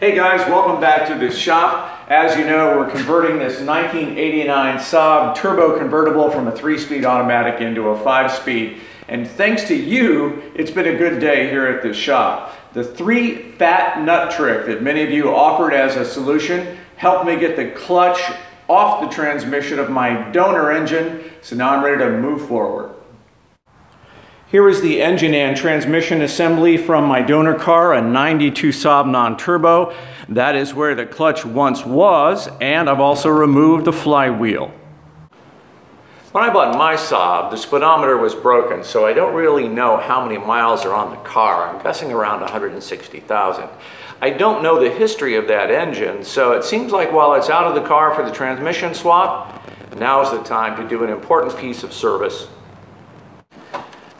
Hey guys, welcome back to the shop. As you know, we're converting this 1989 Saab turbo convertible from a three-speed automatic into a five-speed. And thanks to you, it's been a good day here at the shop. The three fat nut trick that many of you offered as a solution helped me get the clutch off the transmission of my donor engine, so now I'm ready to move forward. Here is the engine and transmission assembly from my donor car, a 92 Saab non-turbo. That is where the clutch once was, and I've also removed the flywheel. When I bought my Saab, the speedometer was broken, so I don't really know how many miles are on the car. I'm guessing around 160,000. I don't know the history of that engine, so it seems like while it's out of the car for the transmission swap, now's the time to do an important piece of service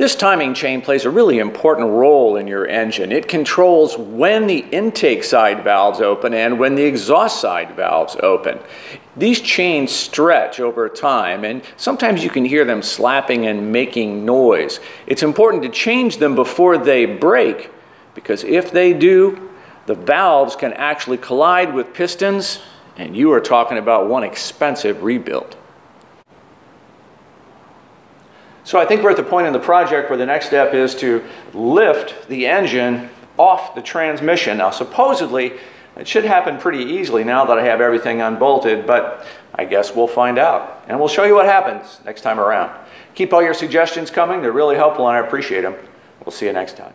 this timing chain plays a really important role in your engine. It controls when the intake side valves open and when the exhaust side valves open. These chains stretch over time and sometimes you can hear them slapping and making noise. It's important to change them before they break because if they do, the valves can actually collide with pistons and you are talking about one expensive rebuild. So I think we're at the point in the project where the next step is to lift the engine off the transmission. Now supposedly it should happen pretty easily now that I have everything unbolted, but I guess we'll find out. And we'll show you what happens next time around. Keep all your suggestions coming. They're really helpful and I appreciate them. We'll see you next time.